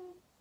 Mm.